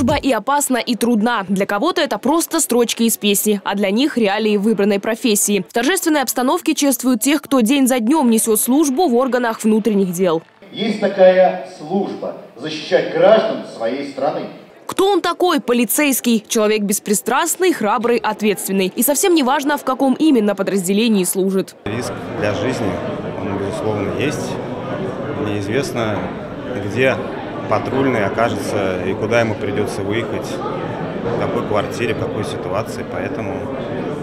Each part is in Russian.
Служба и опасна, и трудна. Для кого-то это просто строчки из песни, а для них реалии выбранной профессии. В торжественной обстановке чествуют тех, кто день за днем несет службу в органах внутренних дел. Есть такая служба – защищать граждан своей страны. Кто он такой? Полицейский. Человек беспристрастный, храбрый, ответственный. И совсем не важно, в каком именно подразделении служит. Риск для жизни, он, безусловно, есть. Неизвестно, где патрульный окажется и куда ему придется выехать, в какой квартире, в какой ситуации. Поэтому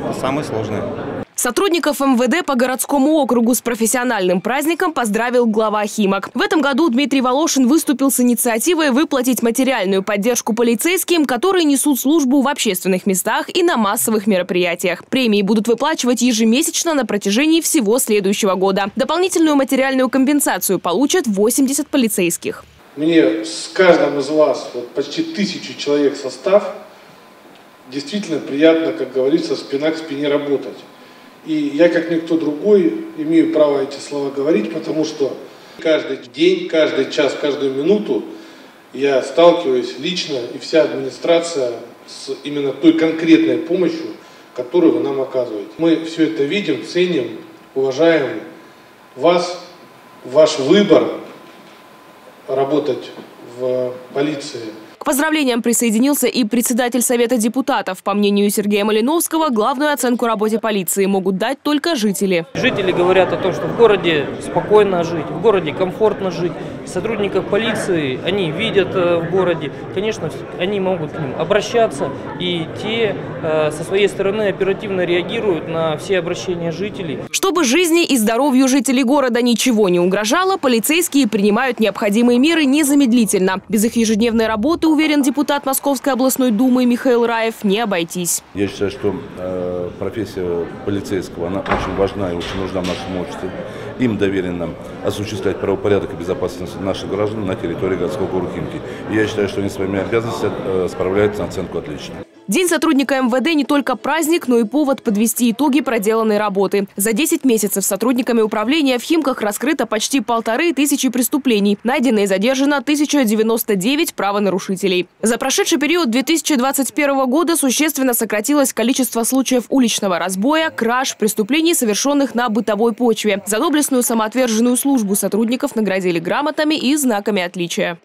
это самое сложное. Сотрудников МВД по городскому округу с профессиональным праздником поздравил глава Химок. В этом году Дмитрий Волошин выступил с инициативой выплатить материальную поддержку полицейским, которые несут службу в общественных местах и на массовых мероприятиях. Премии будут выплачивать ежемесячно на протяжении всего следующего года. Дополнительную материальную компенсацию получат 80 полицейских. Мне с каждым из вас, вот почти тысячу человек состав, действительно приятно, как говорится, спина к спине работать. И я, как никто другой, имею право эти слова говорить, потому что каждый день, каждый час, каждую минуту я сталкиваюсь лично и вся администрация с именно той конкретной помощью, которую вы нам оказываете. Мы все это видим, ценим, уважаем вас, ваш выбор работать в полиции – поздравлениям присоединился и председатель Совета депутатов. По мнению Сергея Малиновского, главную оценку работе полиции могут дать только жители. Жители говорят о том, что в городе спокойно жить, в городе комфортно жить. Сотрудников полиции они видят э, в городе. Конечно, они могут к ним обращаться, и те э, со своей стороны оперативно реагируют на все обращения жителей. Чтобы жизни и здоровью жителей города ничего не угрожало, полицейские принимают необходимые меры незамедлительно. Без их ежедневной работы, уверен депутат Московской областной думы Михаил Раев, не обойтись. Я считаю, что э, профессия полицейского, она очень важна и очень нужна в нашем обществе. Им доверено осуществлять правопорядок и безопасность наших граждан на территории городского Химки. И я считаю, что они своими обязанностями э, справляются на оценку отлично. День сотрудника МВД не только праздник, но и повод подвести итоги проделанной работы. За 10 месяцев сотрудниками управления в Химках раскрыто почти полторы тысячи преступлений. Найдено и задержано 1099 правонарушителей. За прошедший период 2021 года существенно сократилось количество случаев уличного разбоя, краж, преступлений, совершенных на бытовой почве. За доблестную самоотверженную службу сотрудников наградили грамотами и знаками отличия.